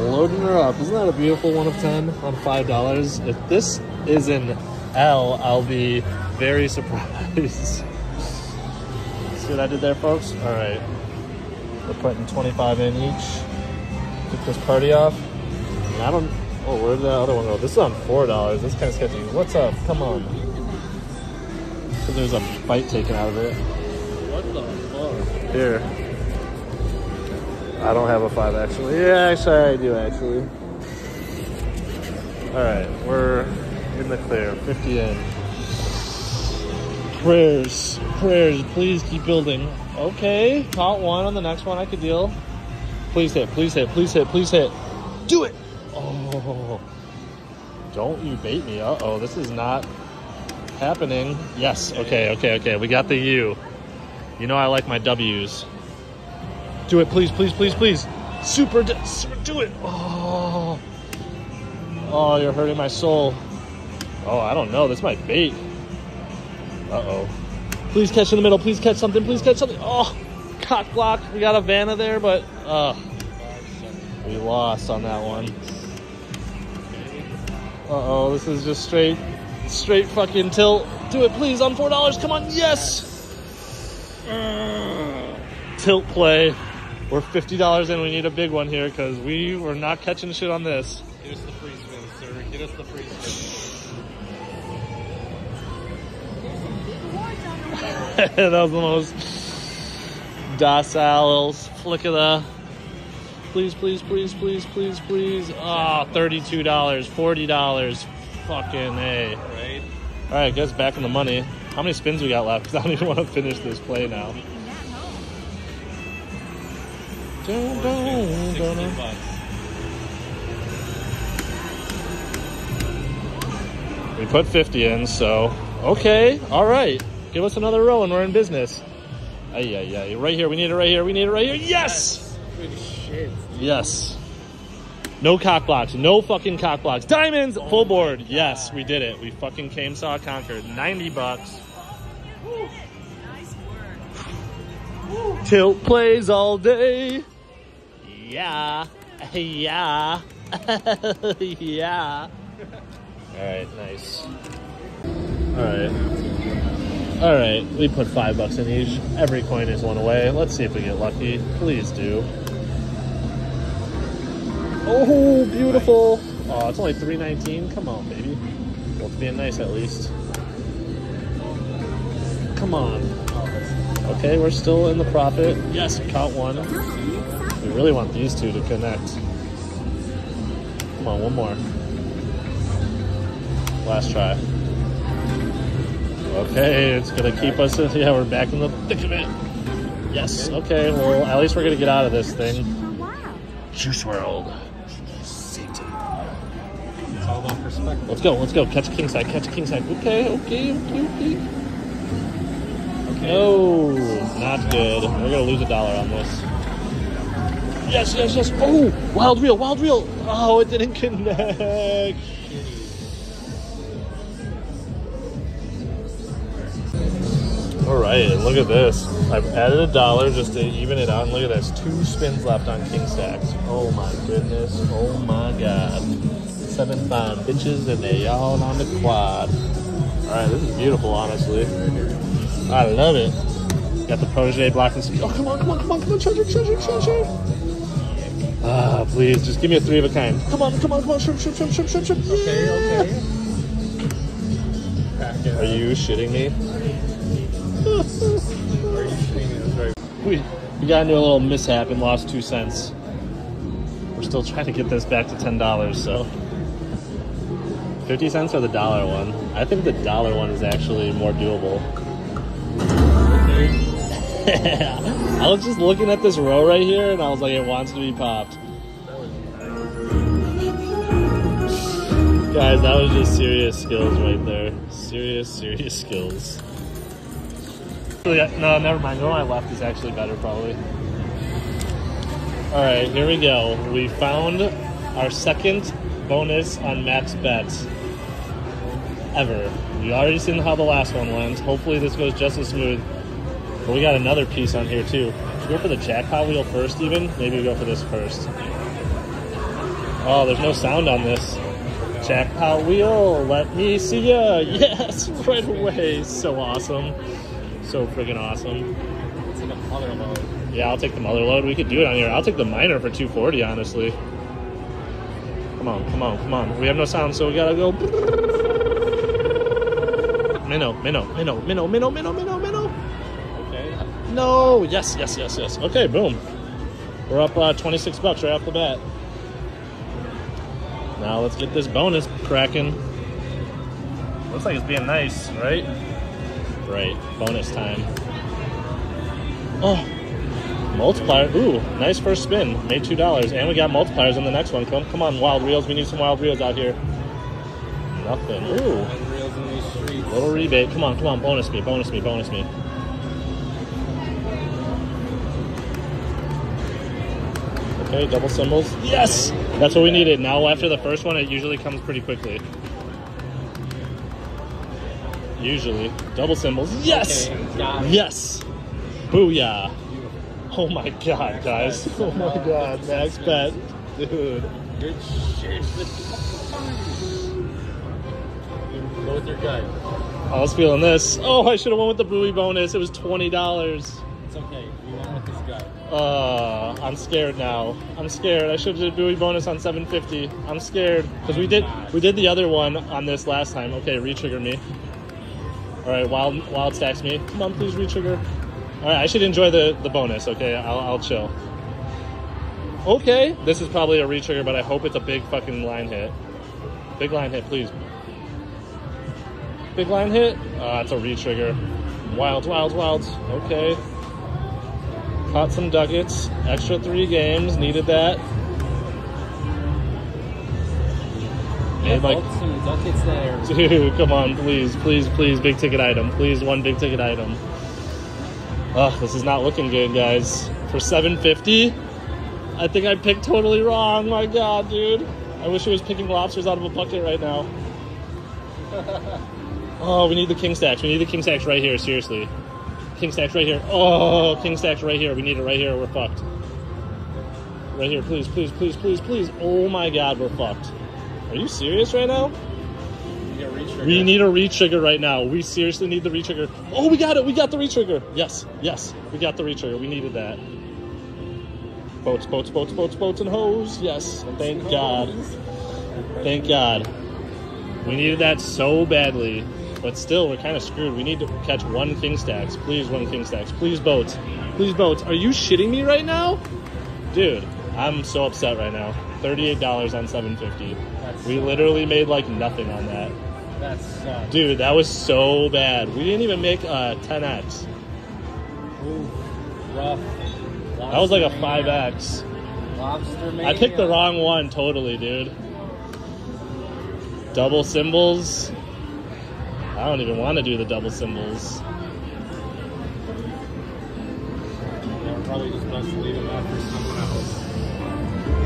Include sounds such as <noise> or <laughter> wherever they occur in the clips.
Loading her up. Isn't that a beautiful one of 10 on $5? If this is an L, I'll be very surprised. <laughs> See what I did there, folks? All right. We're putting 25 in each. Get this party off. And I don't. Oh, where did the other one go? This is on four dollars. This kind of sketchy. What's up? Come on. So there's a bite taken out of it. What the fuck? Here. I don't have a five actually. Yeah, actually I do actually. All right, we're in the clear. 50 in. Prayers, prayers. Please keep building. Okay, caught one on the next one. I could deal. Please hit. Please hit. Please hit. Please hit. Do it. Oh, don't you bait me. Uh oh, this is not happening. Yes. Okay. Okay. Okay. We got the U. You know I like my W's. Do it, please, please, please, please. Super, super do it. Oh, oh, you're hurting my soul. Oh, I don't know. This might bait. Uh oh. Please catch in the middle. Please catch something. Please catch something. Oh, cock block. We got a Vanna there, but uh, we lost on that one. Uh oh, this is just straight, straight fucking tilt. Do it, please, on four dollars. Come on, yes. Tilt play. We're fifty dollars in. We need a big one here because we were not catching shit on this. Get us the free spin, sir. Get us the free spin. <laughs> that was the most docile flick of the. Please, please, please, please, please, please. Ah, $32, $40. Fucking A. Right? All right, guys, back in the money. How many spins we got left? Because <laughs> I don't even want to finish this play now. Dun, dun, dun, 60 dun. We put 50 in, so okay, all right. Give us another row and we're in business. Ay, ay, ay. Right here, we need it right here, we need it right here. Yes! Shit. Yes. No cock blocks, no fucking cock blocks. Diamonds, full board. Yes, we did it. We fucking came, saw, conquered. 90 bucks. Tilt plays all day. Yeah. <laughs> Yeah. <laughs> yeah. All right, nice. All right. All right, we put five bucks in each. Every coin is one away. Let's see if we get lucky. Please do. Oh, beautiful. Oh, it's only 319. Come on, baby. Well, it's being nice at least. Come on. Okay, we're still in the profit. Yes, caught one. We really want these two to connect. Come on, one more. Last try. Okay, it's gonna keep us. <laughs> Yeah, we're back in the thick of it. Yes. Okay. Well, at least we're gonna get out of this thing. Juice World. Satan. It's all about perspective. Let's go. Let's go. Catch a king side. Catch a king side. Okay. Okay. Okay. Okay. No, not good. We're gonna lose a dollar on this. Yes. Yes. Yes. Oh, wild reel. Wild reel. Oh, it didn't connect. All right, look at this. I've added a dollar just to even it out. And look at this, two spins left on king stacks. Oh my goodness. Oh my god. Seven fine bitches and they all on the quad. All right, this is beautiful, honestly. I love it. Got the protege blocking. Oh, come on, come on, come on, come on, treasure, treasure, treasure. Ah, please, just give me a three of a kind. Come on, come on, come on, shrimp, shrimp, shrimp, shrimp, shrimp, shrimp. Okay, Yeah. okay. Pack it Are up. you shitting me? Are you shitting me? That's right. We, we got into a little mishap and lost two cents. We're still trying to get this back to ten dollars, so fifty cents or the dollar one. I think the dollar one is actually more doable. <laughs> I was just looking at this row right here, and I was like, it wants to be popped. Guys, that was just serious skills right there. Serious, serious skills. Oh, no, never mind. The one I left is actually better, probably. All right, here we go. We found our second bonus on max bets ever. We already seen how the last one went. Hopefully, this goes just as smooth. But we got another piece on here too. Should we go for the jackpot wheel first, even? Maybe we go for this first. Oh, there's no sound on this. Jackpot wheel, let me see ya. <laughs> Yes, right away. So awesome. So friggin' awesome. Yeah, I'll take the mother lode. We could do it on here. I'll take the minor for 240, honestly. Come on, come on, come on. We have no sound, so we gotta go. Minnow, minnow, minnow, minnow, minnow, minnow, minnow. No, yes, yes, yes, yes. Okay, boom. We're up uh, 26 bucks right off the bat. Now let's get this bonus cracking. Looks like it's being nice, right? Right, bonus time. Oh, multiplier. Ooh, nice first spin. Made two dollars, and we got multipliers on the next one. Come, come on, wild reels. We need some wild reels out here. Nothing. Ooh, And reels in these streets. little rebate. Come on, come on, bonus me, bonus me, bonus me. Okay, double symbols. Yes! That's what we needed. Now, after the first one, it usually comes pretty quickly. Usually. Double symbols. Yes! Okay, got it. Yes! Booyah! Oh my god, guys. <laughs> Oh my god, max bet. Dude. Good shit. Go with your gut. I was feeling this. Oh, I should have went with the buoy bonus. It was $20. It's okay. Uh, I'm scared now. I'm scared. I should have did buoy bonus on 750. I'm scared because we did we did the other one on this last time. Okay, re-trigger me. All right, wild wild stacks me. Come on, please re-trigger. All right, I should enjoy the the bonus. Okay, I'll I'll chill. Okay, this is probably a re-trigger, but I hope it's a big fucking line hit. Big line hit, please. Big line hit. Uh, that's a retrigger. Wild, wild, wilds. Okay. Caught some ducats. Extra three games. Needed that. Made like, some ducats there. <laughs> dude, come on, please, please, please, big ticket item. Please, one big ticket item. Ugh, this is not looking good, guys. For 750, I think I picked totally wrong. My God, dude. I wish I was picking lobsters out of a bucket right now. <laughs> Oh, we need the king stacks. We need the king stacks right here. Seriously, king stacks right here. Oh, king stacks right here. We need it right here. We're fucked. Right here, please, please, please, please, please. Oh my God, we're fucked. Are you serious right now? You get re-trigger. We need a re-trigger right now. We seriously need the re-trigger. Oh, we got it. We got the re-trigger. Yes, yes, we got the re-trigger. We needed that. Boats, boats, boats, boats, boats, and hose. Yes, thank God. Thank God. We needed that so badly. But still, we're kind of screwed. We need to catch one king stacks. Please, one king stacks. Please, boats. Please, boats. Are you shitting me right now? Dude, I'm so upset right now. $38 on 750 That's, We literally made like nothing on that. that sucks. Dude, that was so bad. We didn't even make uh, a 10x. Ooh, rough. That was like a 5x. Lobster I picked the wrong one totally, dude. Double symbols. I don't even want to do the double symbols. Probably just best to leave them after someone else.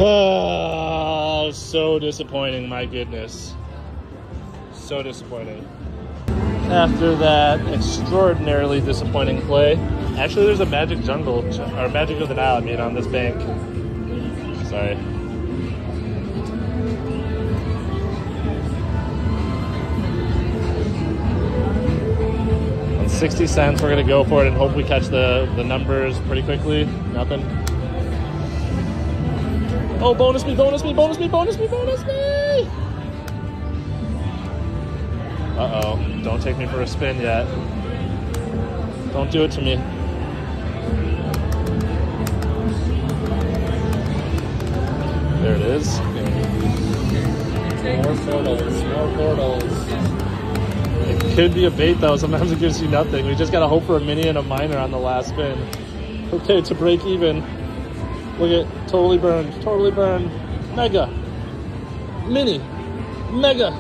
Oh, so disappointing, my goodness. So disappointing. After that extraordinarily disappointing play, actually, there's a Magic Jungle, or Magic of the Nile I made on this bank. Sorry. 60 cents, we're going to go for it and hope we catch the, the numbers pretty quickly. Nothing. Oh, bonus me, bonus me, bonus me, bonus me, bonus me! Uh oh. Don't take me for a spin yet. Don't do it to me. There it is. More portals. More portals. Could be a bait though. Sometimes it gives you nothing. We just gotta hope for a mini and a minor on the last spin. Okay, to break even. Look at totally burned, totally burned. Mega, mini, mega.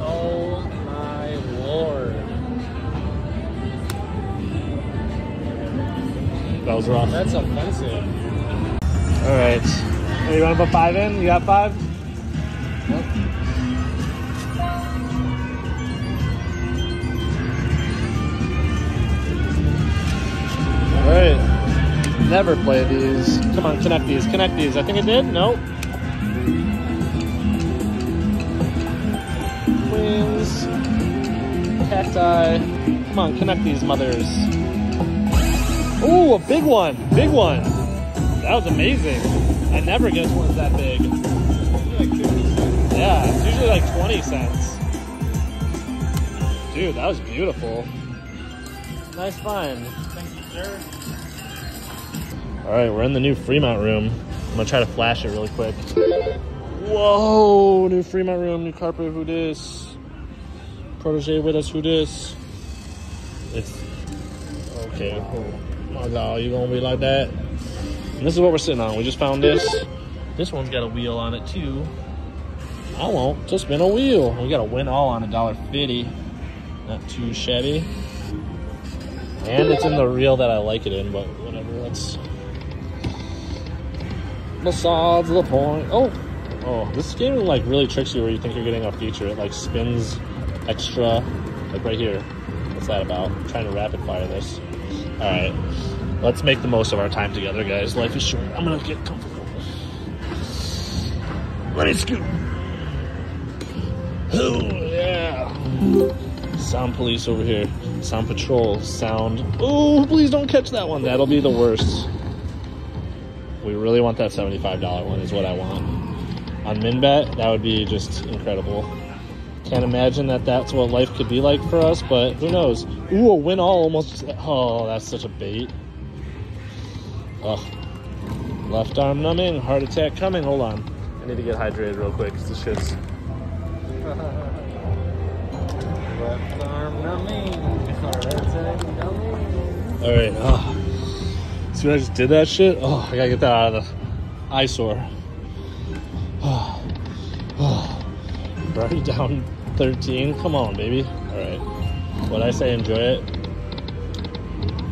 Oh my lord. That was rough. That's offensive. All right. Hey, you want to put five in? You got five? Never play these. Come on, connect these. Connect these. I think it did. Nope. Wings. Cacti. Come on, connect these mothers. Ooh, a big one. Big one. That was amazing. I never get ones that big. Yeah, it's usually like 20 cents. Dude, that was beautiful. Nice find. Thank you, sir. All right, we're in the new Fremont room. I'm gonna try to flash it really quick. Whoa, new Fremont room, new carpet, who this? Protege with us, who this? It's, okay. Oh my God, you gonna be like that? And this is what we're sitting on. We just found this. This one's got a wheel on it too. I won't, just spin a wheel. We got a win all on a dollar fifty. Not too shabby. And it's in the reel that I like it in, but whatever, let's massage the point. Oh, oh, this game like really tricks you where you think you're getting a feature. It like spins extra, like right here. What's that about? I'm trying to rapid fire this. All right, let's make the most of our time together, guys. Life is short. I'm gonna get comfortable. Let me scoot. Oh yeah. Sound police over here. Sound patrol. Sound. Oh, please don't catch that one. That'll be the worst. We really want that $75 one, is what I want. On MinBet, that would be just incredible. Can't imagine that that's what life could be like for us, but who knows? Ooh, a win all almost. Oh, that's such a bait. Ugh. Left arm numbing, heart attack coming. Hold on. I need to get hydrated real quick because This shit's. <laughs> Left arm numbing. Heart attack numbing. All right. Oh. See what I just did that shit? Oh, I gotta get that out of the eyesore. Oh. Oh. Already down 13. Come on, baby. All right. What I say, enjoy it.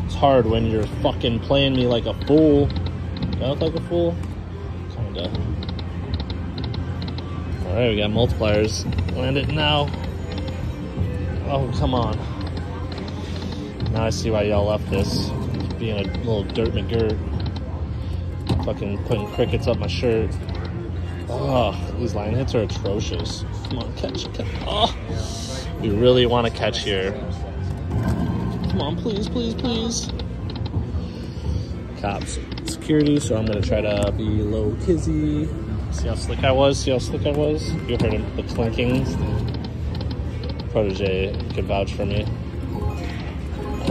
It's hard when you're fucking playing me like a fool. Do I look like a fool? Kinda. All right, we got multipliers. Land it now. Oh, come on. Now I see why y'all left this. Being a little dirt McGirt. Fucking putting crickets up my shirt. Oh, these line hits are atrocious. Come on, catch, catch. Oh, we really want to catch here. Come on, please, please, please. Cops, security, so I'm gonna try to be low kizzy. See how slick I was? See how slick I was? You heard the clinking. Protege can vouch for me.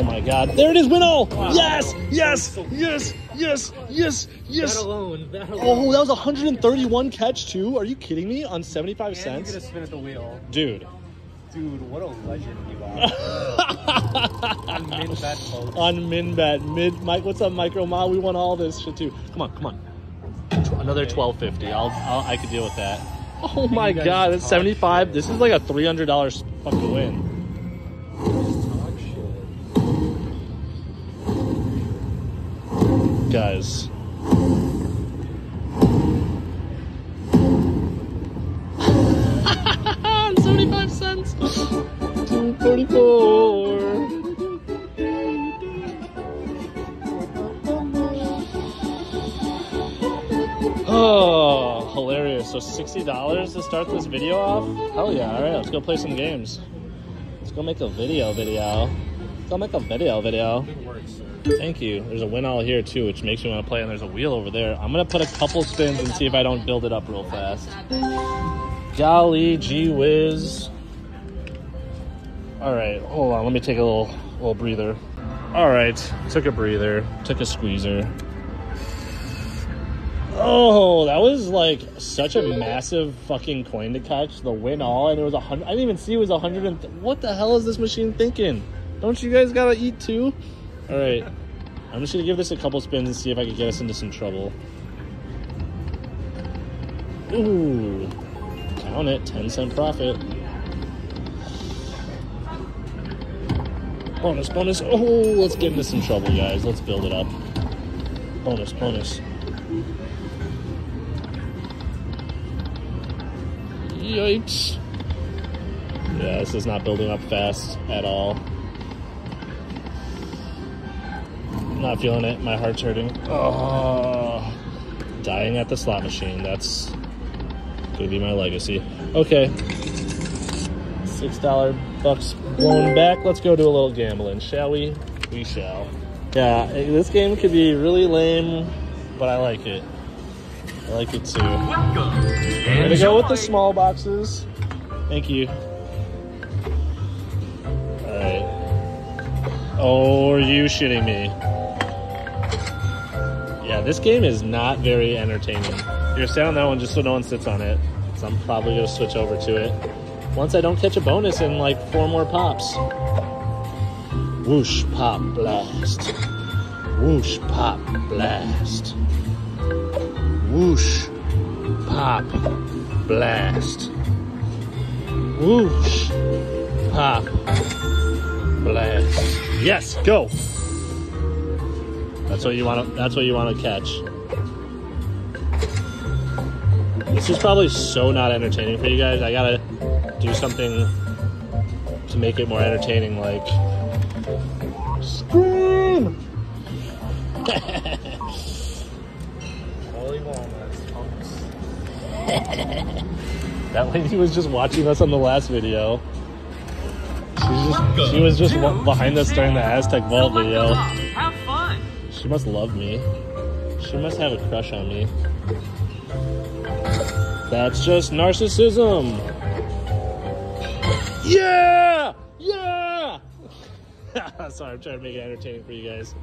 Oh my god. There it is, win all! Yes! Yes! Yes! Yes! Yes! Yes! That alone. That oh, alone. Oh, that was 131 catch too? Are you kidding me? On 75 and you get a cents? spin at the wheel. Dude. Dude, what a legend you are. <laughs> On min bet folks. on MinBet. Mid Mike, what's up, Micro Ma? We want all this shit too. Come on, come on. Another 1250. I'll, I'll I could deal with that. Oh my god, that's 75. This is like a $300 fucking win. Guys. <laughs> 75 cents. 234. Oh, hilarious. So $60 to start this video off? Hell yeah. All right, let's go play some games. Let's go make a video video. Go make a video video. Thank you. There's a win all here too, which makes me want to play, and there's a wheel over there. I'm gonna put a couple spins and see if I don't build it up real fast. Golly gee whiz. Alright, hold on, let me take a little little breather. Alright, took a breather, took a squeezer. Oh, that was like such a massive fucking coin to catch. The win all, and it was a hundred. I didn't even see it was a hundred and. Th- what the hell is this machine thinking? Don't you guys gotta eat too? All right, I'm just gonna give this a couple spins and see if I can get us into some trouble. Ooh, count it, ten cent profit. Bonus, bonus. Oh, let's get into some trouble, guys. Let's build it up. Bonus, bonus. Yikes. Yeah, this is not building up fast at all. Not feeling it. My heart's hurting. Oh, dying at the slot machine. That's gonna be my legacy. Okay. Six dollar bucks blown back. Let's go do a little gambling, shall we? We shall. Yeah, eh, this game could be really lame, but I like it. I like it too. I'm gonna go with the small boxes. Thank you. Alright. Oh, are you shitting me? Yeah, this game is not very entertaining. You're gonna on that one just so no one sits on it. So I'm probably gonna switch over to it. Once I don't catch a bonus in like four more pops. Whoosh, pop, blast. Whoosh, pop, blast. Whoosh, pop, blast. Whoosh, pop, blast. Yes, go. That's what you want to. That's what you want to catch. This is probably so not entertaining for you guys. I gotta do something to make it more entertaining, like scream. <laughs> That lady was just watching us on the last video. She was just, she was just behind us during the Aztec Vault video. She must love me. She must have a crush on me. That's just narcissism. Yeah! Yeah! <laughs> Sorry, I'm trying to make it entertaining for you guys.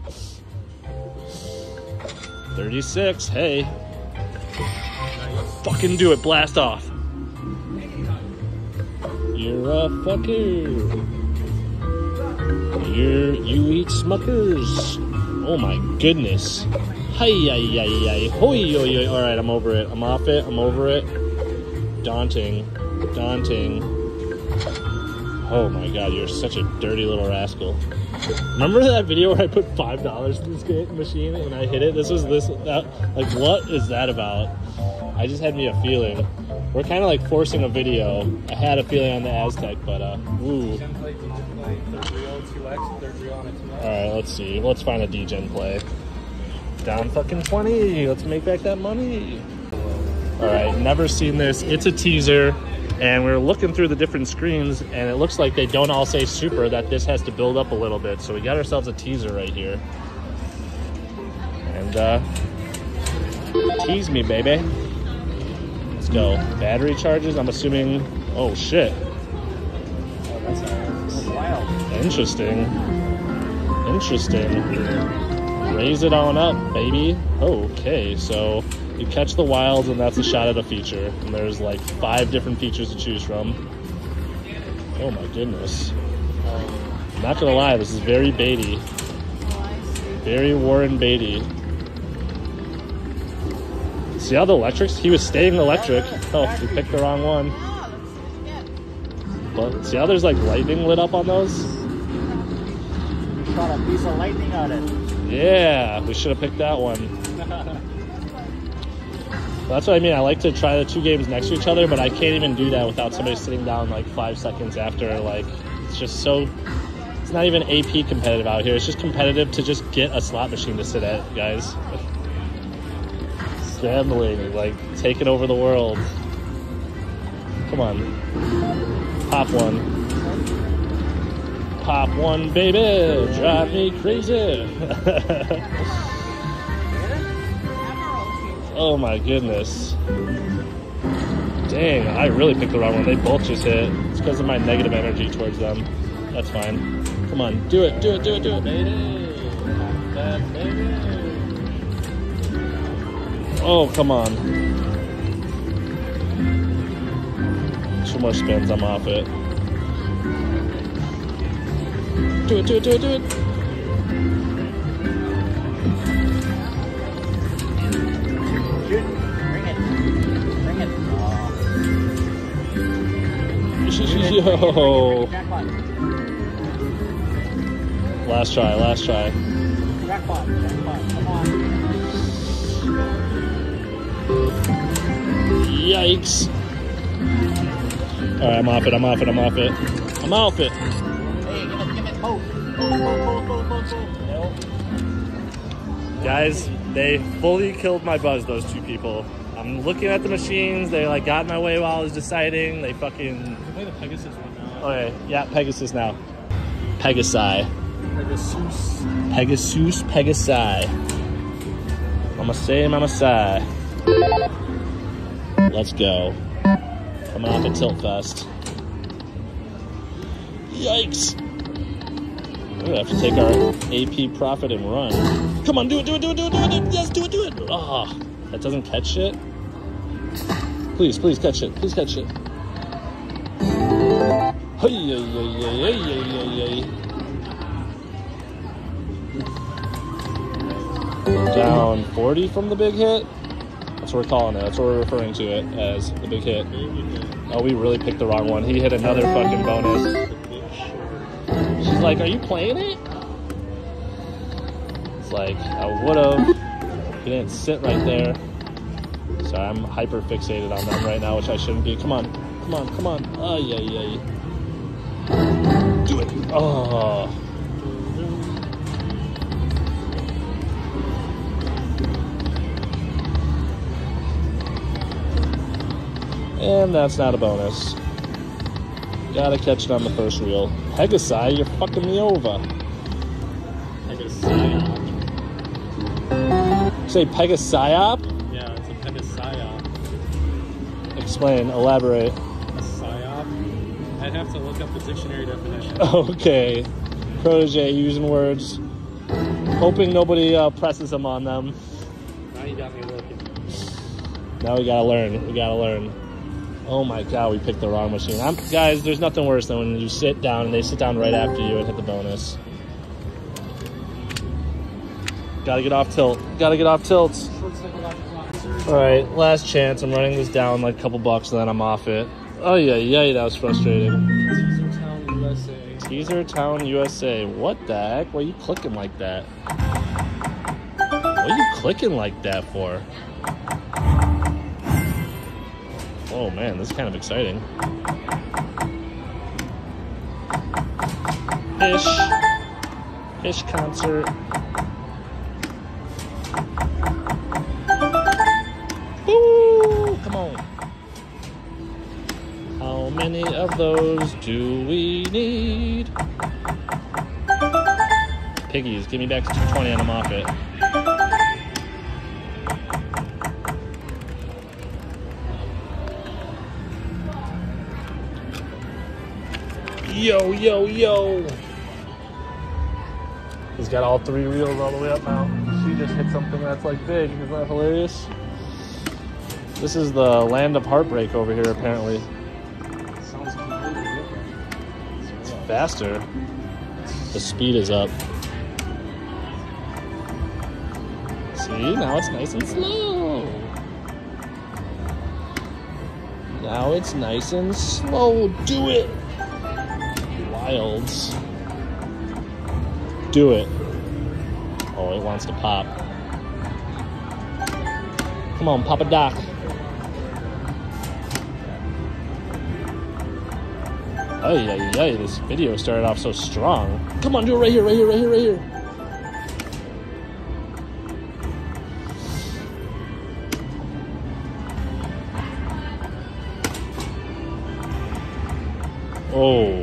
36, hey. Fucking do it, blast off. You're a fucker. You're, you eat Smuckers. Oh my goodness. Hi, yi, yi, yi. Hoi, yo, yo. All right, I'm over it. I'm off it. I'm over it. Daunting. Daunting. Oh my god, you're such a dirty little rascal. Remember that video where I put five dollars in this machine and I hit it? This was this that like what is that about? I just had me a feeling. We're kind of like forcing a video. I had a feeling on the Aztec, but uh, ooh. Gen play, Gen play, third reel, 2x, third reel on a 2x. All right, let's see. Let's find a degen play. Down fucking 20. Let's make back that money. All right, never seen this. It's a teaser, and we're looking through the different screens, and it looks like they don't all say super, that this has to build up a little bit. So we got ourselves a teaser right here. And, uh, tease me, baby. Go. Battery charges, I'm assuming. Oh, shit. Oh, that's, wild. Interesting. Interesting. Raise it on up, baby. Okay, so you catch the wilds, and that's a shot at a feature. And there's like five different features to choose from. Oh my goodness. I'm not gonna lie, this is very baity. Very Warren Beatty. See how the electrics? He was staying electric. Oh, we picked the wrong one. But see how there's like lightning lit up on those? We Shot a piece of lightning on it. Yeah, we should have picked that one. That's what I mean. I like to try the two games next to each other, but I can't even do that without somebody sitting down like five seconds after. Like, it's just so. It's not even AP competitive out here. It's just competitive to just get a slot machine to sit at, guys. Gambling, like taking over the world. Come on, pop one. Pop one, baby. Drive me crazy. <laughs> oh my goodness. Dang, I really picked the wrong one. They both just hit. It's because of my negative energy towards them. That's fine. Come on, do it, do it, do it, do it, baby. Baby. Oh, come on. Two more spins, I'm off it. Do it, do it, do it, do it. Bring it. Bring it. Oh. <laughs> Yo. Last try, last try. Jackpot. Jackpot. Come on. Yikes. Alright, I'm off it, I'm off it, I'm off it. I'm off it. Hey, give it, give it both. Both, both, both, both, both, both. No. Guys, they fully killed my buzz, those two people. I'm looking at the machines, they like got in my way while I was deciding. They fucking You can play the Pegasus one now. Okay, yeah, Pegasus now. Pegasi. Pegasus. Pegasus, Pegasi. Mama say, Mama sigh. Let's go. Coming off a tilt fest. Yikes. We're gonna have to take our AP profit and run. Come on, do it, do it, do it, do it, do it. Yes, do it, do it. Ah, that doesn't catch it. Please, please catch it. Please catch it. Hey, hey, hey, hey, hey, hey, hey. Down 40 from the big hit. That's what we're calling it. That's what we're referring to it as the big hit. Oh, we really picked the wrong one. He hit another fucking bonus. She's like, Are you playing it? It's like, I would have. He didn't sit right there. Sorry, I'm hyper fixated on them right now, which I shouldn't be. Come on. Come on, come on. Oh, yeah, yeah, yeah. Do it. Oh. And that's not a bonus. Gotta catch it on the first reel. Pegasi, you're fucking me over. Pegasiop. Say Pegasiop? Yeah, it's a Pegasiop. Explain, elaborate. A psyop. I'd have to look up the dictionary definition. <laughs> Okay. Protege using words. Hoping nobody uh, presses him on them. Now you got me looking. Now we gotta learn. We gotta learn. Oh my god, we picked the wrong machine. I'm, guys, there's nothing worse than when you sit down and they sit down right after you and hit the bonus. Gotta get off tilt. Gotta get off tilt. Alright, last chance. I'm running this down like a couple bucks and then I'm off it. Oh yeah, yeah, that was frustrating. Teaser Town, USA. Teaser Town, USA. What the heck? Why are you clicking like that? What are you clicking like that for? Oh man, this is kind of exciting. Fish. Fish concert. Come on. How many of those do we need? Piggies, give me back to 220 and off it. Yo, yo, yo. He's got all three reels all the way up now. She just hit something that's like big. Isn't that hilarious? This is the land of heartbreak over here, apparently. Sounds completely different. It's faster. The speed is up. See, now it's nice and slow. Now it's nice and slow. Do it. Wilds. Do it. Oh, it wants to pop. Come on, Papa Doc. Oh yeah, yeah, this video started off so strong. Come on, do it right here, right here, right here, right here. Oh, oh,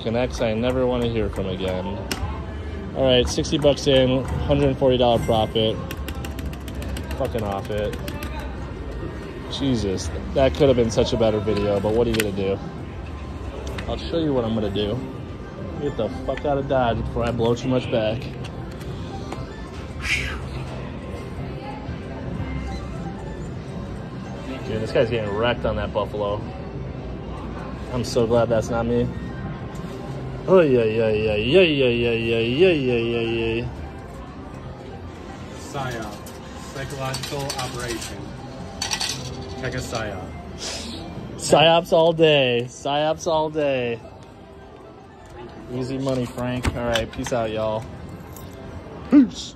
Like an ex I never want to hear from again. Alright, 60 bucks in, $140 profit. Fucking off it. Jesus, that could have been such a better video, but what are you gonna do? I'll show you what I'm gonna do. Get the fuck out of Dodge before I blow too much back. Dude, this guy's getting wrecked on that buffalo. I'm so glad that's not me. Oh yeah, yeah, yeah, yeah, yeah, yeah, yeah, yeah, yeah, yeah, yeah. PSYOP. Psychological operation. Pegasiop. Psyops all day. Psyops all day. Easy money, Frank. All right, peace out, y'all. Peace.